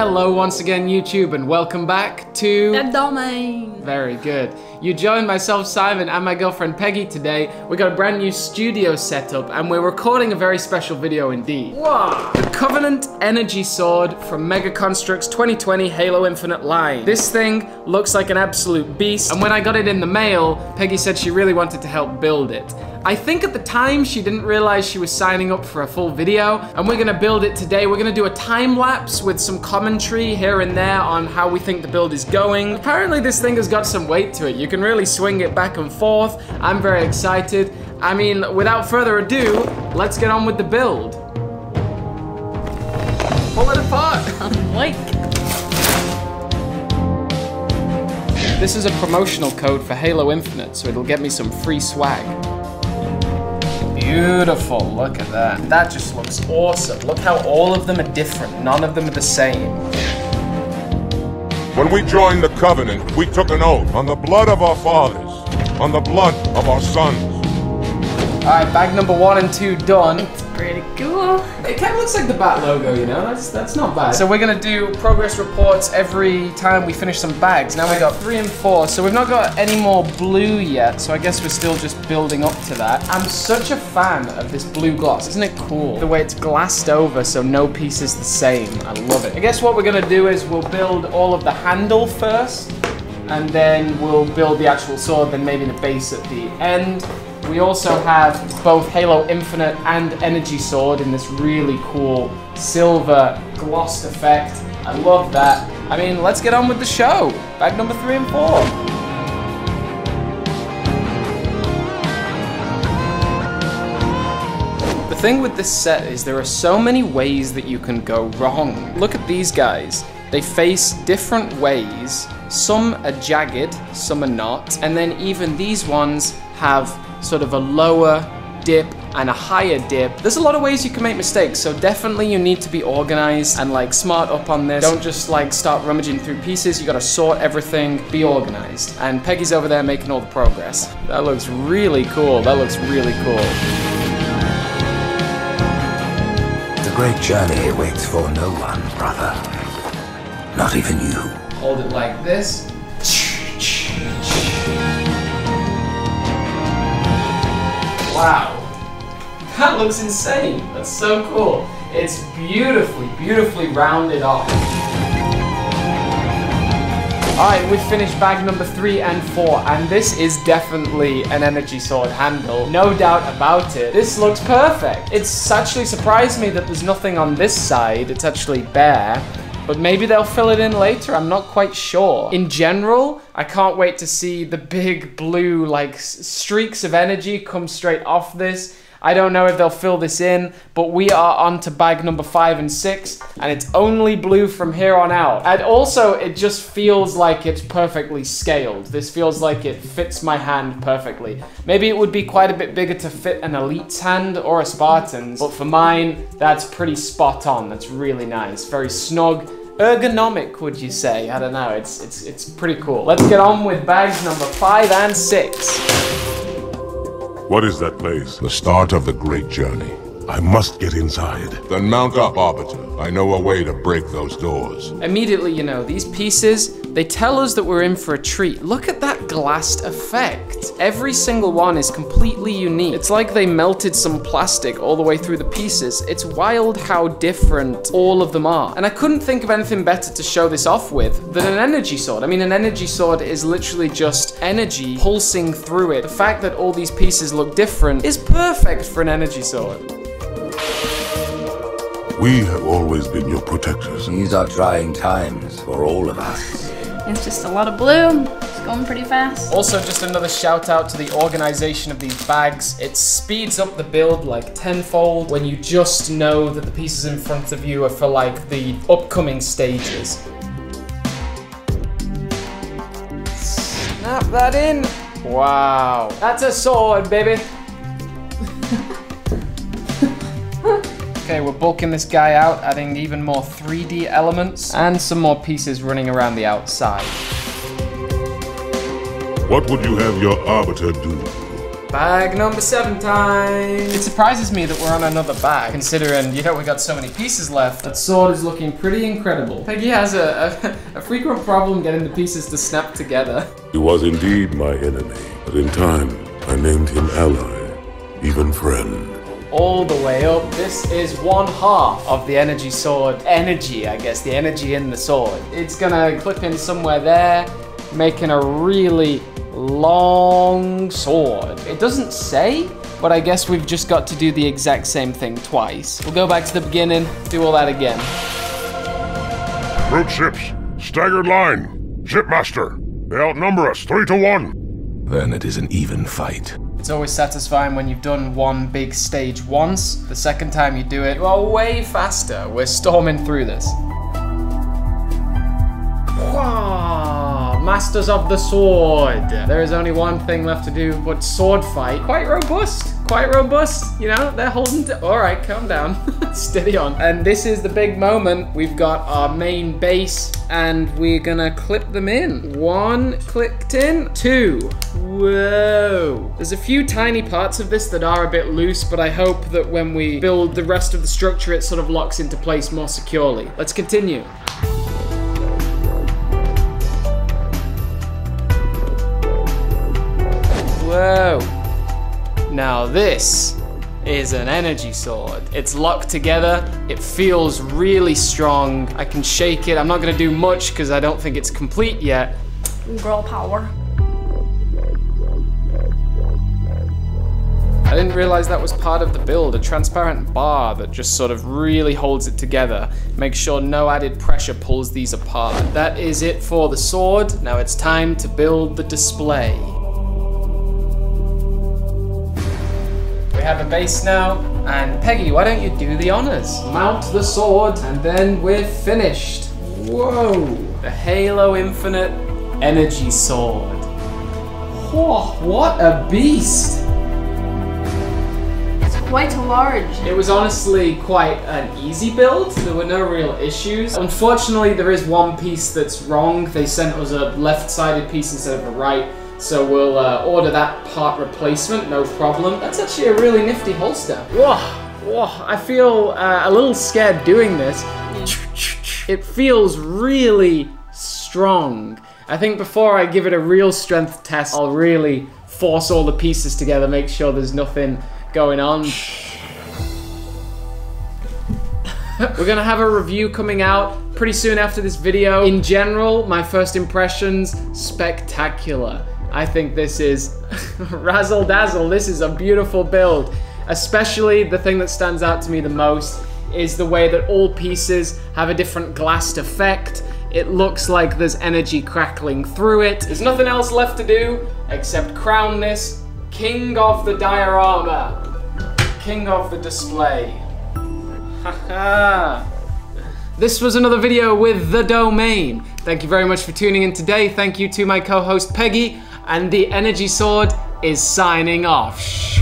Hello once again YouTube and welcome back to The domain. Very good. You join myself Simon and my girlfriend Peggy today. We got a brand new studio setup and we're recording a very special video indeed. Wow. The Covenant Energy Sword from Mega Construx 2020 Halo Infinite line. This thing looks like an absolute beast and when I got it in the mail, Peggy said she really wanted to help build it. I think at the time she didn't realize she was signing up for a full video and we're gonna build it today. We're gonna do a time lapse with some commentary here and there on how we think the build is going. Apparently this thing has got some weight to it. You can really swing it back and forth. I'm very excited. I mean, without further ado, let's get on with the build. Pull it apart. Like, This is a promotional code for Halo Infinite, so it'll get me some free swag. Beautiful, look at that. That just looks awesome. Look how all of them are different. None of them are the same. When we joined the Covenant, we took an oath on the blood of our fathers, on the blood of our sons. All right, bag number one and two done. Pretty cool. It kind of looks like the bat logo, you know? That's that's not bad. So we're gonna do progress reports every time we finish some bags. Now we got three and four, so we've not got any more blue yet, so I guess we're still just building up to that. I'm such a fan of this blue gloss. Isn't it cool? The way it's glassed over so no piece is the same. I love it. I guess what we're gonna do is we'll build all of the handle first, and then we'll build the actual sword, then maybe the base at the end. We also have both Halo Infinite and Energy Sword in this really cool silver glossed effect. I love that. I mean, let's get on with the show. Bag number three and four. The thing with this set is there are so many ways that you can go wrong. Look at these guys. They face different ways. Some are jagged, some are not. And then even these ones have sort of a lower dip and a higher dip. There's a lot of ways you can make mistakes, so definitely you need to be organized and like smart up on this. Don't just like start rummaging through pieces. You gotta sort everything, be organized. And Peggy's over there making all the progress. That looks really cool. That looks really cool. The great journey waits for no one, brother. Not even you. Hold it like this. Wow. That looks insane. That's so cool. It's beautifully, beautifully rounded off. Alright, we've finished bag number three and four, and this is definitely an energy sword handle. No doubt about it. This looks perfect. It's actually surprised me that there's nothing on this side. It's actually bare. But maybe they'll fill it in later, I'm not quite sure. In general, I can't wait to see the big blue, like, streaks of energy come straight off this. I don't know if they'll fill this in, but we are on to bag number five and six, and it's only blue from here on out. And also, it just feels like it's perfectly scaled. This feels like it fits my hand perfectly. Maybe it would be quite a bit bigger to fit an elite's hand or a Spartan's, but for mine, that's pretty spot on. That's really nice. Very snug. Ergonomic, would you say? I don't know. It's it's it's pretty cool. Let's get on with bags number five and six. What is that place? The start of the great journey. I must get inside. Then mount up, Arbiter. I know a way to break those doors. Immediately, you know, these pieces, they tell us that we're in for a treat. Look at that glassed effect. Every single one is completely unique. It's like they melted some plastic all the way through the pieces. It's wild how different all of them are. And I couldn't think of anything better to show this off with than an energy sword. I mean, an energy sword is literally just energy pulsing through it. The fact that all these pieces look different is perfect for an energy sword. We have always been your protectors. These are trying times for all of us. It's just a lot of blue. It's going pretty fast. Also, just another shout out to the organization of these bags. It speeds up the build like tenfold when you just know that the pieces in front of you are for like the upcoming stages. Snap that in. Wow. That's a sword, baby. Okay, we're bulking this guy out, adding even more 3D elements and some more pieces running around the outside. What would you have your Arbiter do? Bag number seven time. It surprises me that we're on another bag, considering, you know, we got so many pieces left. That sword is looking pretty incredible. Peggy has a, a, a frequent problem getting the pieces to snap together. He was indeed my enemy, but in time, I named him ally, even friend. All the way up. This is one half of the energy sword. Energy, I guess, the energy in the sword. It's gonna clip in somewhere there, making a really long sword. It doesn't say, but I guess we've just got to do the exact same thing twice. We'll go back to the beginning, do all that again. Root ships, staggered line. Shipmaster, they outnumber us three to one. Then it is an even fight. It's always satisfying when you've done one big stage once. The second time you do it, you are way faster. We're storming through this. Masters of the Sword. There is only one thing left to do but sword fight. Quite robust. Quite robust. You know, they're holding. To- All right, calm down. Steady on. And this is the big moment. We've got our main base, and we're gonna clip them in. One clicked in. Two. Whoa. There's a few tiny parts of this that are a bit loose, but I hope that when we build the rest of the structure, it sort of locks into place more securely. Let's continue. Whoa. Now this is an energy sword. It's locked together. It feels really strong. I can shake it. I'm not gonna do much because I don't think it's complete yet. Girl power. I didn't realize that was part of the build, a transparent bar that just sort of really holds it together. Make sure no added pressure pulls these apart. That is it for the sword. Now it's time to build the display. We have a base now, and Peggy, why don't you do the honors? Mount the sword, and then we're finished. Whoa! The Halo Infinite Energy Sword. Whoa, what a beast! It's quite large. It was honestly quite an easy build. There were no real issues. Unfortunately, there is one piece that's wrong. They sent us a left-sided piece instead of a right. So we'll uh, order that part replacement, no problem. That's actually a really nifty holster. Whoa, whoa, I feel uh, a little scared doing this. It feels really strong. I think before I give it a real strength test, I'll really force all the pieces together, make sure there's nothing going on. We're gonna have a review coming out pretty soon after this video. In general, my first impressions, spectacular. I think this is razzle dazzle. This is a beautiful build. Especially the thing that stands out to me the most is the way that all pieces have a different glassed effect. It looks like there's energy crackling through it. There's nothing else left to do except crown this King of the Diorama. King of the display. This was another video with The Domain. Thank you very much for tuning in today. Thank you to my co-host Peggy, and the Energy Sword is signing off.